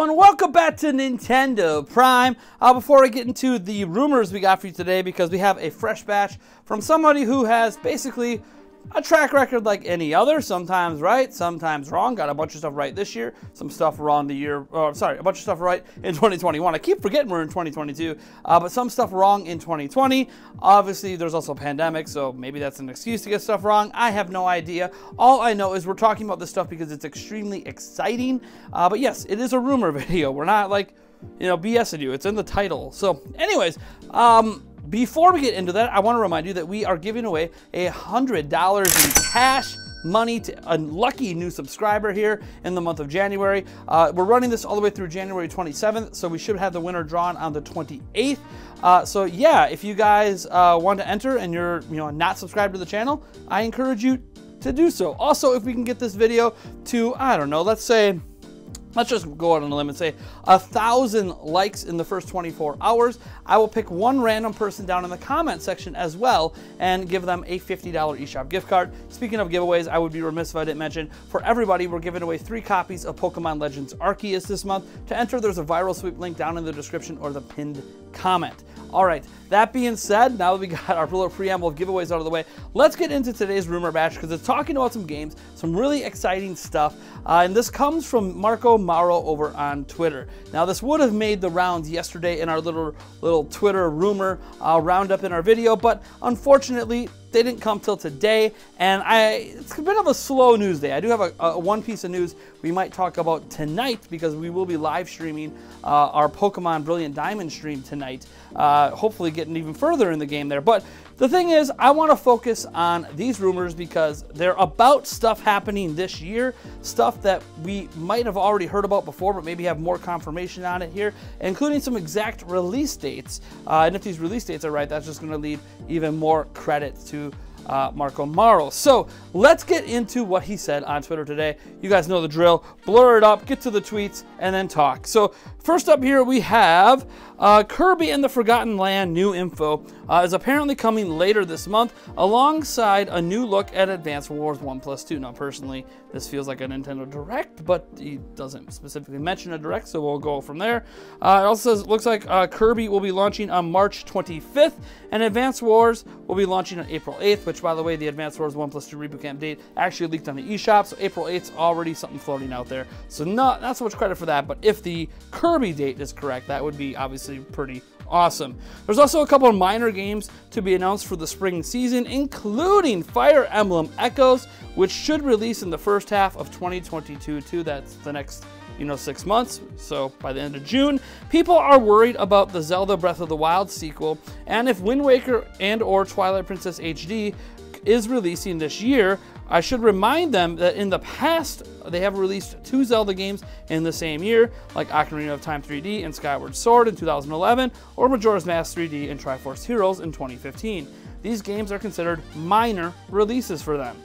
everyone, welcome back to Nintendo Prime. Uh, before I get into the rumors we got for you today, because we have a fresh batch from somebody who has basically a track record like any other, sometimes right, sometimes wrong. Got a bunch of stuff right this year, some stuff wrong the year, or sorry, a bunch of stuff right in 2021. I keep forgetting we're in 2022, uh, but some stuff wrong in 2020. Obviously, there's also a pandemic, so maybe that's an excuse to get stuff wrong. I have no idea. All I know is we're talking about this stuff because it's extremely exciting. Uh, but yes, it is a rumor video. We're not like, you know, BSing you. It's in the title. So, anyways, um, before we get into that, I want to remind you that we are giving away a $100 in cash money to a lucky new subscriber here in the month of January. Uh, we're running this all the way through January 27th, so we should have the winner drawn on the 28th. Uh, so yeah, if you guys uh, want to enter and you're you know not subscribed to the channel, I encourage you to do so. Also, if we can get this video to I don't know, let's say let's just go out on a limb and say a thousand likes in the first 24 hours. I will pick one random person down in the comment section as well and give them a $50 eShop gift card. Speaking of giveaways, I would be remiss if I didn't mention for everybody, we're giving away three copies of Pokemon Legends Arceus this month. To enter, there's a viral sweep link down in the description or the pinned comment. All right, that being said, now that we got our little preamble of giveaways out of the way, let's get into today's rumor batch because it's talking about some games, some really exciting stuff. Uh, and this comes from Marco Mauro over on Twitter. Now, this would have made the rounds yesterday in our little little Twitter rumor uh, roundup in our video, but unfortunately, they didn't come till today, and I it's a bit of a slow news day. I do have a, a one piece of news we might talk about tonight because we will be live streaming uh, our Pokemon Brilliant Diamond stream tonight. Uh, hopefully, getting even further in the game there. But the thing is, I want to focus on these rumors because they're about stuff happening this year, stuff that we might have already heard about before, but maybe have more confirmation on it here, including some exact release dates. Uh, and if these release dates are right, that's just going to lead even more credit to uh, Marco Mauro. So let's get into what he said on Twitter today. You guys know the drill. Blur it up, get to the tweets, and then talk. So first up here we have uh, Kirby and the Forgotten Land new info uh, is apparently coming later this month alongside a new look at Advance Wars 1 plus 2. Now personally, this feels like a Nintendo Direct, but he doesn't specifically mention a Direct, so we'll go from there. Uh, it also says it looks like uh, Kirby will be launching on March 25th, and Advance Wars will be launching on April 8th, which by the way, the Advance Wars 1 plus 2 reboot camp date actually leaked on the eShop, so April 8th already something floating out there. So not, not so much credit for that, but if the Kirby date is correct, that would be obviously pretty awesome. There's also a couple of minor games to be announced for the spring season, including Fire Emblem Echoes, which should release in the first half of 2022 too. That's the next you know, six months, so by the end of June. People are worried about the Zelda Breath of the Wild sequel, and if Wind Waker and or Twilight Princess HD is releasing this year, I should remind them that in the past, they have released two Zelda games in the same year, like Ocarina of Time 3D and Skyward Sword in 2011, or Majora's Mask 3D and Tri Force Heroes in 2015. These games are considered minor releases for them.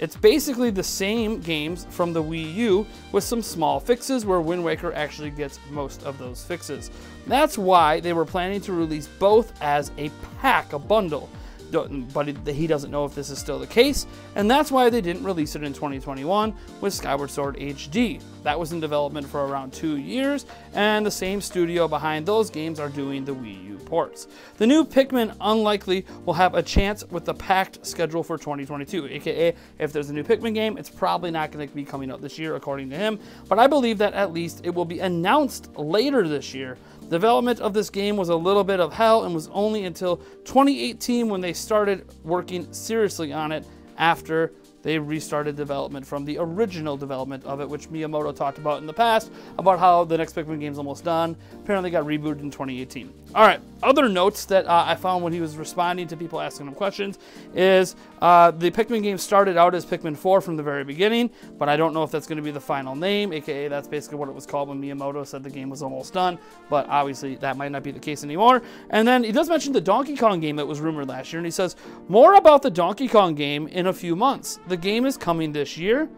It's basically the same games from the Wii U with some small fixes where Wind Waker actually gets most of those fixes. That's why they were planning to release both as a pack, a bundle but he doesn't know if this is still the case, and that's why they didn't release it in 2021 with Skyward Sword HD. That was in development for around two years, and the same studio behind those games are doing the Wii U ports. The new Pikmin unlikely will have a chance with the packed schedule for 2022, aka if there's a new Pikmin game, it's probably not going to be coming out this year, according to him, but I believe that at least it will be announced later this year Development of this game was a little bit of hell and was only until 2018 when they started working seriously on it after they restarted development from the original development of it, which Miyamoto talked about in the past, about how the next Pikmin game is almost done. Apparently got rebooted in 2018. All right, other notes that uh, I found when he was responding to people asking him questions is uh, the Pikmin game started out as Pikmin 4 from the very beginning, but I don't know if that's going to be the final name, aka that's basically what it was called when Miyamoto said the game was almost done, but obviously that might not be the case anymore. And then he does mention the Donkey Kong game that was rumored last year, and he says, more about the Donkey Kong game in a few months. The the game is coming this year,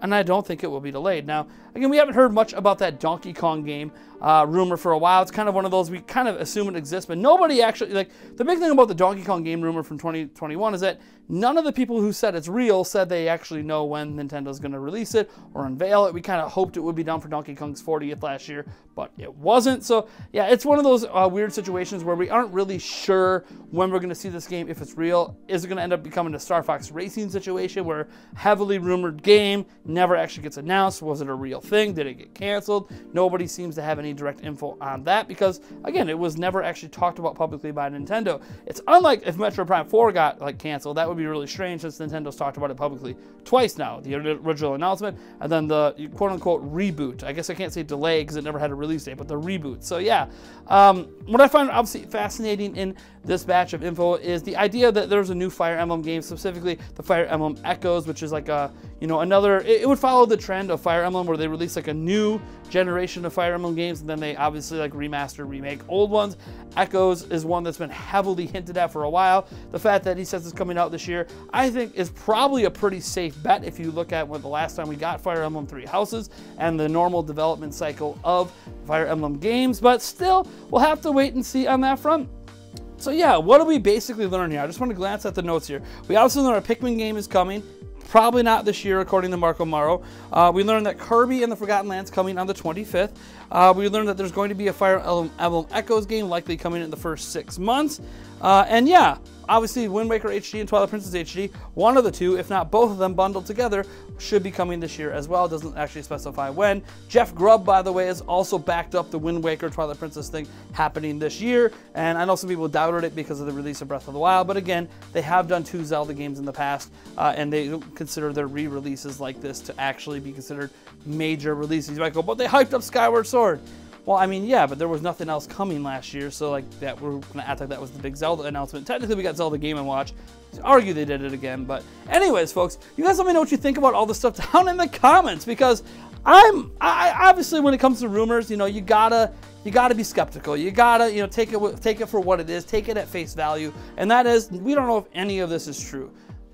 and I don't think it will be delayed. Now, again, we haven't heard much about that Donkey Kong game uh, rumor for a while. It's kind of one of those we kind of assume it exists, but nobody actually like the big thing about the Donkey Kong game rumor from 2021 is that none of the people who said it's real said they actually know when Nintendo's going to release it or unveil it. We kind of hoped it would be done for Donkey Kong's 40th last year, but it wasn't. So yeah, it's one of those uh, weird situations where we aren't really sure when we're going to see this game if it's real. Is it going to end up becoming a Star Fox Racing situation where heavily rumored game never actually gets announced? Was it a real thing? Did it get canceled? Nobody seems to have any direct info on that because again, it was never actually talked about publicly by Nintendo. It's unlike if Metroid Prime 4 got like canceled. That would be really strange since Nintendo's talked about it publicly twice now. The original announcement and then the quote unquote reboot. I guess I can't say delay because it never had a release date, but the reboot. So yeah, um, what I find obviously fascinating in this batch of info is the idea that there's a new Fire Emblem game, specifically the Fire Emblem Echoes, which is like a you know another. It, it would follow the trend of Fire Emblem where they release like a new generation of Fire Emblem games and then they obviously like remaster, remake old ones. Echoes is one that's been heavily hinted at for a while. The fact that he says it's coming out this year, I think, is probably a pretty safe bet if you look at when the last time we got Fire Emblem Three Houses and the normal development cycle of Fire Emblem games. But still, we'll have to wait and see on that front. So yeah, what do we basically learn here? I just want to glance at the notes here. We obviously learned our Pikmin game is coming. Probably not this year, according to Marco Maro. Uh, we learned that Kirby and the Forgotten Lands coming on the 25th. Uh, we learned that there's going to be a Fire Emblem Echoes game likely coming in the first six months. Uh, and yeah, obviously Wind Waker HD and Twilight Princess HD, one of the two, if not both of them bundled together, should be coming this year as well. Doesn't actually specify when. Jeff Grubb, by the way, has also backed up the Wind Waker Twilight Princess thing happening this year. And I know some people doubted it because of the release of Breath of the Wild, but again, they have done two Zelda games in the past, uh, and they consider their re-releases like this to actually be considered major releases. You might go, but they hyped up Skyward Sword. Well, I mean, yeah, but there was nothing else coming last year, so like that we're gonna act like that was the big Zelda announcement. Technically, we got Zelda Game and Watch. argue they did it again, but anyways, folks, you guys let me know what you think about all this stuff down in the comments because I'm I obviously when it comes to rumors, you know, you gotta you gotta be skeptical. You gotta you know take it take it for what it is, take it at face value, and that is we don't know if any of this is true,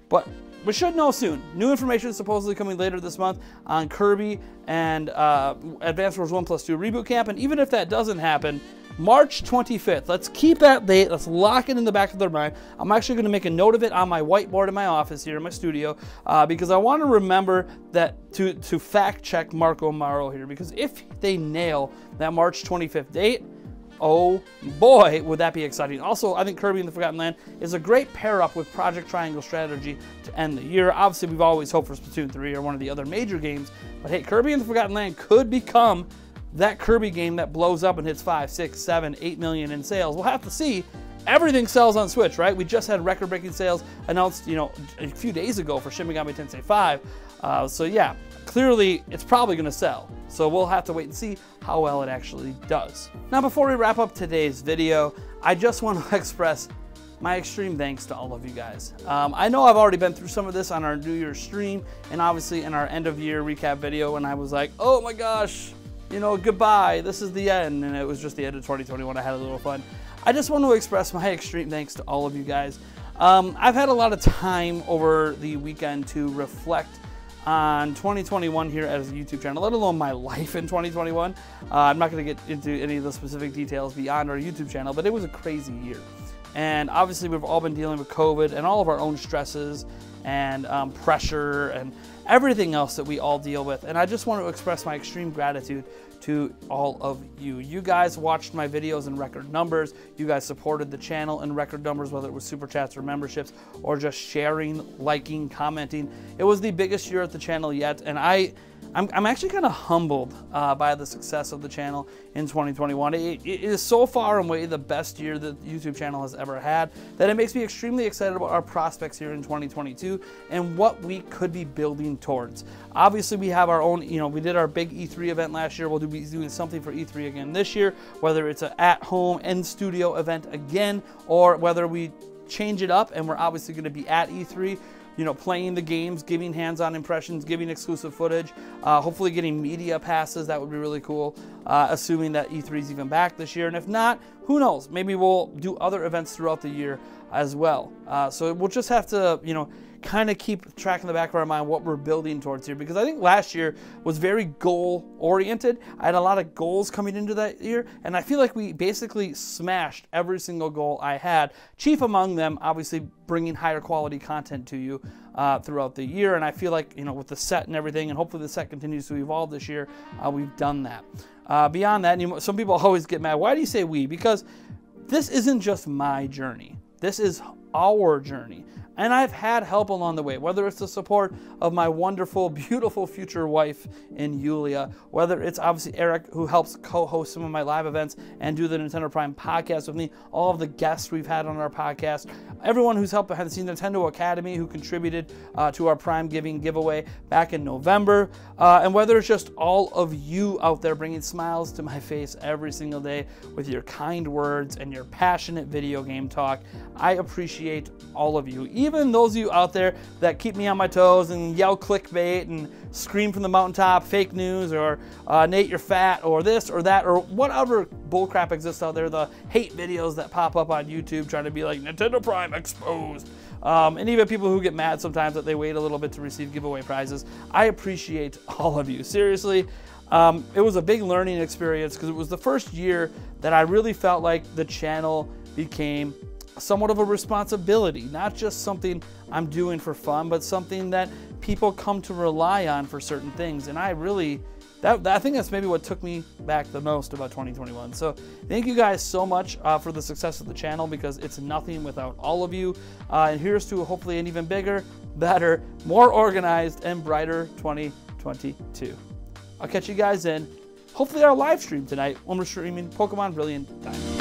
but we should know soon. New information is supposedly coming later this month on Kirby and uh, Advance Wars 1 Plus 2 Reboot Camp. And even if that doesn't happen, March 25th, let's keep that date. Let's lock it in the back of their mind. I'm actually going to make a note of it on my whiteboard in my office here in my studio uh, because I want to remember that to, to fact check Marco Maro here because if they nail that March 25th date, Oh boy, would that be exciting. Also, I think Kirby and the Forgotten Land is a great pair up with Project Triangle Strategy to end the year. Obviously, we've always hoped for Splatoon 3 or one of the other major games, but hey, Kirby and the Forgotten Land could become that Kirby game that blows up and hits 5, 6, 7, 8 million in sales. We'll have to see. Everything sells on Switch, right? We just had record-breaking sales announced, you know, a few days ago for Shin Megami Tensei 5. Uh, so yeah, clearly it's probably going to sell. So we'll have to wait and see how well it actually does. Now before we wrap up today's video, I just want to express my extreme thanks to all of you guys. Um, I know I've already been through some of this on our New Year's stream and obviously in our end of year recap video when I was like, oh my gosh, you know, goodbye, this is the end. And it was just the end of 2021. I had a little fun. I just want to express my extreme thanks to all of you guys. Um, I've had a lot of time over the weekend to reflect on 2021 here as a YouTube channel, let alone my life in 2021. Uh, I'm not going to get into any of the specific details beyond our YouTube channel, but it was a crazy year. And obviously, we've all been dealing with COVID and all of our own stresses and um, pressure and everything else that we all deal with. And I just want to express my extreme gratitude to all of you. You guys watched my videos in record numbers. You guys supported the channel in record numbers, whether it was super chats or memberships or just sharing, liking, commenting. It was the biggest year at the channel yet. And I I'm, I'm actually kind of humbled uh, by the success of the channel in 2021. It, it is so far and away the best year that the YouTube channel has ever had that it makes me extremely excited about our prospects here in 2022 and what we could be building towards. Obviously, we have our own, you know, we did our big E3 event last year. We'll be doing something for E3 again this year, whether it's an at home in studio event again or whether we change it up and we're obviously going to be at E3 you know, playing the games, giving hands-on impressions, giving exclusive footage, uh, hopefully getting media passes. That would be really cool, uh, assuming that E3 is even back this year. And if not, who knows? Maybe we'll do other events throughout the year as well. Uh, so we'll just have to, you know, kind of keep track in the back of our mind what we're building towards here because I think last year was very goal oriented. I had a lot of goals coming into that year, and I feel like we basically smashed every single goal I had. Chief among them, obviously, bringing higher quality content to you uh, throughout the year. And I feel like, you know, with the set and everything, and hopefully the set continues to evolve this year, uh, we've done that. Uh, beyond that, some people always get mad. Why do you say we? Because this isn't just my journey. This is our journey. And I've had help along the way, whether it's the support of my wonderful, beautiful future wife in Yulia, whether it's obviously Eric, who helps co host some of my live events and do the Nintendo Prime podcast with me, all of the guests we've had on our podcast, everyone who's helped behind the scenes, Nintendo Academy, who contributed uh, to our Prime Giving giveaway back in November, uh, and whether it's just all of you out there bringing smiles to my face every single day with your kind words and your passionate video game talk. I appreciate all of you. Even those of you out there that keep me on my toes and yell clickbait and scream from the mountaintop fake news or uh, Nate, you're fat or this or that or whatever bullcrap exists out there, the hate videos that pop up on YouTube trying to be like Nintendo Prime exposed. Um, and even people who get mad sometimes that they wait a little bit to receive giveaway prizes. I appreciate all of you. Seriously, um, it was a big learning experience because it was the first year that I really felt like the channel became somewhat of a responsibility, not just something I'm doing for fun, but something that people come to rely on for certain things. And I really, that, I think that's maybe what took me back the most about 2021. So thank you guys so much uh, for the success of the channel because it's nothing without all of you. Uh, and here's to hopefully an even bigger, better, more organized, and brighter 2022. I'll catch you guys in hopefully our live stream tonight when we're streaming Pokemon Brilliant Diamond.